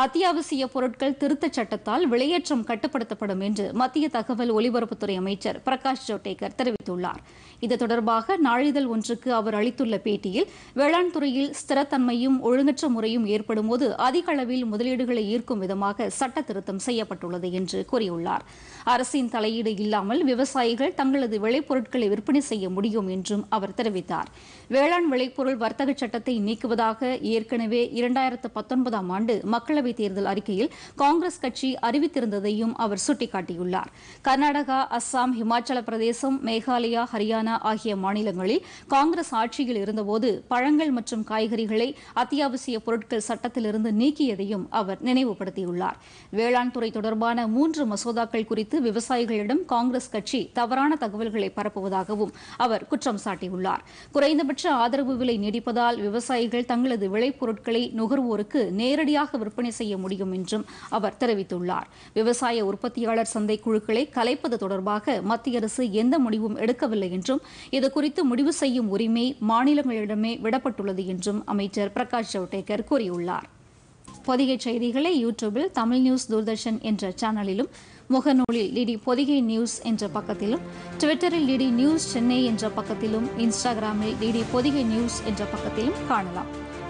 அத்தியாவசிய பொருட்கள் திருத்தச் சட்டத்தால் விலையேற்றம் கட்டுப்படுத்தப்படும் என்று மத்திய தகவல் ஒலிபரப்புத்துறை அமைச்சர் பிரகாஷ் ஜவடேகர் தெரிவித்துள்ளார். இது தொடர்பாக நாளிதழ் ஒன்றுக்கு அவர் அளித்துள்ள பேட்டியில் வேளாண் துறையில் ஸ்திரத்தன்மையும் ஒழுங்கற்ற முறையும் ஏற்படும்போது அதிக அளவில் முதலீடுகளை ஈர்க்கும் விதமாக சட்ட திருத்தம் செய்யப்பட்டுள்ளது என்று கூறியுள்ளார். அரசின் தலையீடு இல்லாமல் விவசாயிகள் தங்களது விளைபொருட்களை விற்பனை செய்ய முடியும் என்றும் அவர் தெரிவித்தார். வேளாண் விளைபொருள் வர்த்தக சட்டத்தை நீக்குவதாக ஏற்கனவே இரண்டாயிரத்து பத்தொன்பதாம் ஆண்டு மக்களவைத் தேர்தல் அறிக்கையில் காங்கிரஸ் கட்சி அறிவித்திருந்ததையும் அவர் சுட்டிக்காட்டியுள்ளார். கர்நாடகா அஸ்ஸாம் ஹிமாச்சல பிரதேசம் மேகாலயா ஹரியானா ஆகிய மாநிலங்களில் காங்கிரஸ் ஆட்சியில் இருந்தபோது பழங்கள் மற்றும் காய்கறிகளை அத்தியாவசிய பொருட்கள் சட்டத்திலிருந்து நீக்கியதையும் அவர் நினைவுபடுத்தியுள்ளார். வேளாண் துறை தொடர்பான மூன்று மசோதாக்கள் குறித்து விவசாயிகளிடம் காங்கிரஸ் கட்சி தவறான தகவல்களை பரப்புவதாகவும் அவர் குற்றம் சாட்டியுள்ளார். குறைந்தபட்ச ஆதரவு விலை நீடிப்பதால் விவசாயிகள் தங்களது விளைபொருட்களை நுகர்வோருக்கு நேரடியாக விற்பனை செய்ய முடியும் என்றும் அவர் தெரிவித்துள்ளார். விவசாய உற்பத்தியாளர் சந்தை குழுக்களை கலைப்பது தொடர்பாக மத்திய அரசு எந்த முடிவும் எடுக்கவில்லை என்றும் இதுகுறித்து முடிவு செய்யும் உரிமை மாநிலங்களிடமே விடப்பட்டுள்ளது என்றும் அமைச்சர் பிரகாஷ் ஜவடேகர் கூறியுள்ளார். பொதிகை செய்திகளை யூடியூபில் தமிழ் நியூஸ் தூர்தர்ஷன் என்ற சேனலிலும் முகநூலில் டிடி பொதிகை நியூஸ் என்ற பக்கத்திலும் ட்விட்டரில் டிடி நியூஸ் சென்னை என்ற பக்கத்திலும் இன்ஸ்டாகிராமில் டிடி பொதிகை நியூஸ் என்ற பக்கத்திலும் காணலாம்.